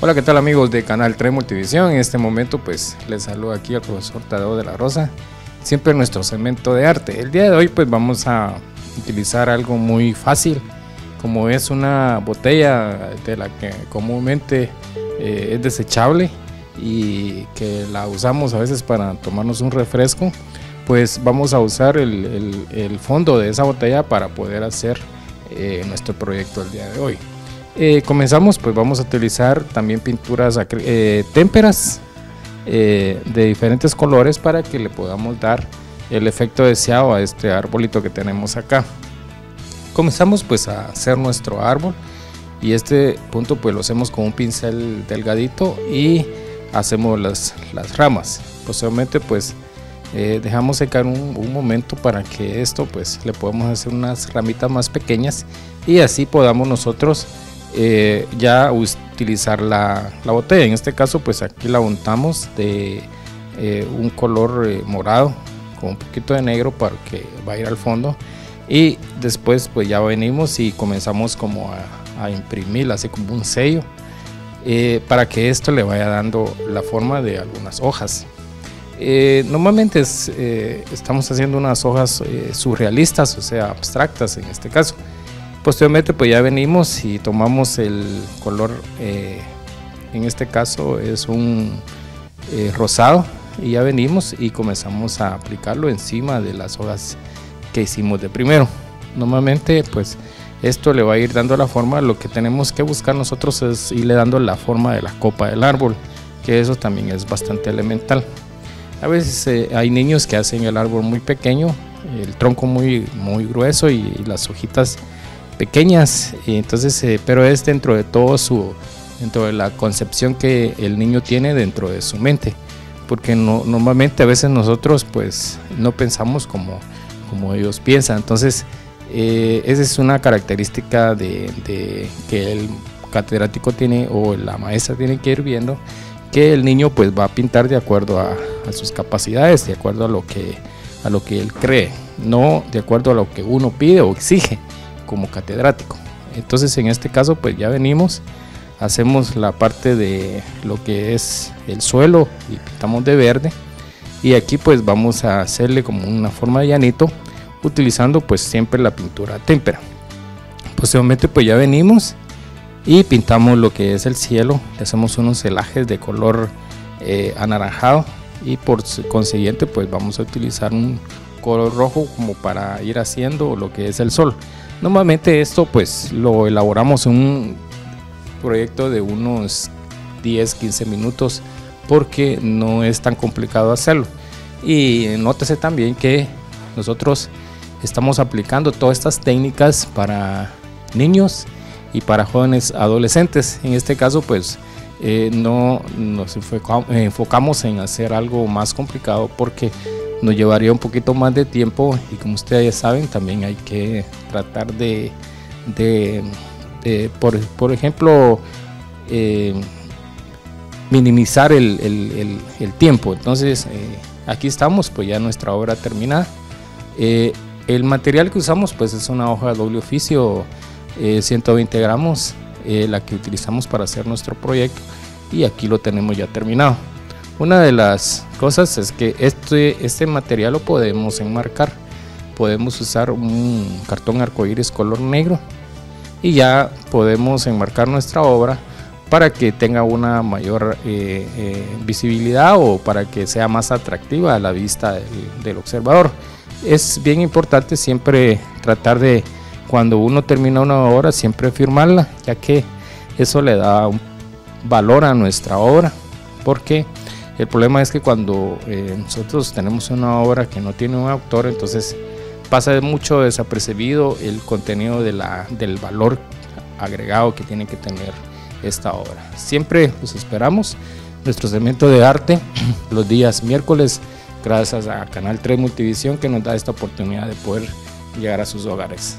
Hola, ¿qué tal amigos de Canal 3 Multivisión? En este momento pues les saludo aquí al profesor Tadeo de la Rosa, siempre nuestro segmento de arte. El día de hoy pues vamos a utilizar algo muy fácil, como es una botella de la que comúnmente eh, es desechable y que la usamos a veces para tomarnos un refresco, pues vamos a usar el, el- fondo de esa botella para poder hacer eh, nuestro proyecto el día de hoy. Eh, comenzamos, pues vamos a utilizar también pinturas témperas de diferentes colores para que le podamos dar el efecto deseado a este arbolito que tenemos acá. Comenzamos pues a hacer nuestro árbol y este punto pues lo hacemos con un pincel delgadito y hacemos las, las ramas. Posteriormente pues eh, dejamos secar un, momento para que esto pues le podamos hacer unas ramitas más pequeñas y así podamos nosotros eh, ya utilizar la, la botella. En este caso, pues aquí la untamos de eh, un color morado con un poquito de negro para que va a ir al fondo. Y después, pues ya venimos y comenzamos como a, imprimir, así como un sello, eh, para que esto le vaya dando la forma de algunas hojas. Eh, normalmente eh, estamos haciendo unas hojas surrealistas, o sea, abstractas en este caso. Posteriormente pues ya venimos y tomamos el color, en este caso es un rosado, y ya venimos y comenzamos a aplicarlo encima de las hojas que hicimos de primero. Normalmente pues esto le va a ir dando la forma, lo que tenemos que buscar nosotros es irle dando la forma de la copa del árbol, que eso también es bastante elemental. A veces eh, hay niños que hacen el árbol muy pequeño, el tronco muy, muy grueso y, las hojitas pequeñas, entonces, eh, pero es dentro de todo su, dentro de la concepción que el niño tiene dentro de su mente, porque no, normalmente a veces nosotros pues no pensamos como, como ellos piensan, entonces eh, esa es una característica de, que el catedrático tiene o la maestra tiene que ir viendo que el niño pues va a pintar de acuerdo a, a sus capacidades, de acuerdo a lo que a lo que él cree, no de acuerdo a lo que uno pide o exige como catedrático. Entonces en este caso pues ya venimos, hacemos la parte de lo que es el suelo y pintamos de verde y aquí pues vamos a hacerle como una forma de llanito utilizando pues siempre la pintura témpera. Posteriormente pues ya venimos y pintamos lo que es el cielo, hacemos unos celajes de color eh, anaranjado y por consiguiente pues vamos a utilizar un color rojo como para ir haciendo lo que es el sol. Normalmente esto pues lo elaboramos en un proyecto de unos 10-15 minutos porque no es tan complicado hacerlo. Y nótese también que nosotros estamos aplicando todas estas técnicas para niños y para jóvenes adolescentes. En este caso pues eh, no nos enfoca- eh, enfocamos en hacer algo más complicado porque nos llevaría un poquito más de tiempo y como ustedes saben también hay que tratar de, de- por, por ejemplo, eh, minimizar el, el- tiempo. Entonces, eh, aquí estamos, pues ya nuestra obra terminada. Eh, el material que usamos, pues es una hoja de doble oficio, eh, 120 gramos, eh, la que utilizamos para hacer nuestro proyecto. Y aquí lo tenemos ya terminado. Una de las cosas es que este, este material lo podemos enmarcar. Podemos usar un cartón arcoíris color negro y ya podemos enmarcar nuestra obra para que tenga una mayor eh, eh, visibilidad o para que sea más atractiva a la vista del observador. Es bien importante siempre tratar de, cuando uno termina una obra, siempre firmarla, ya que eso le da valor a nuestra obra, porque el problema es que cuando eh, nosotros tenemos una obra que no tiene un autor, entonces pasa mucho desapercibido el contenido del valor agregado que tiene que tener esta obra. Siempre los esperamos, nuestro segmento de arte, los días miércoles, gracias a Canal 3 Multivisión que nos da esta oportunidad de poder llegar a sus hogares.